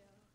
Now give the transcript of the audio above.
Yeah.